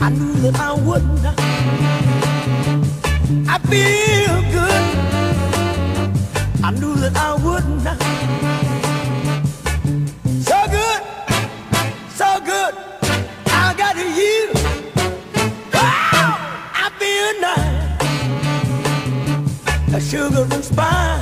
I knew that I wouldn't. I feel good. I knew that I wouldn't. So good, so good. I got you. Oh, I feel nice. A sugar and spice.